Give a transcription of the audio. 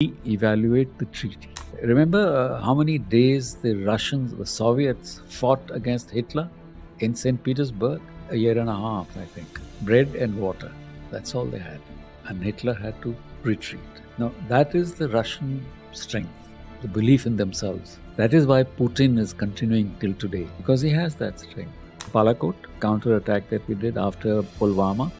evaluate the treaty. Remember uh, how many days the Russians, the Soviets, fought against Hitler in St. Petersburg? A year and a half, I think. Bread and water. That's all they had. And Hitler had to retreat. Now, that is the Russian strength, the belief in themselves. That is why Putin is continuing till today, because he has that strength. Balakot, counterattack that we did after Pulwama,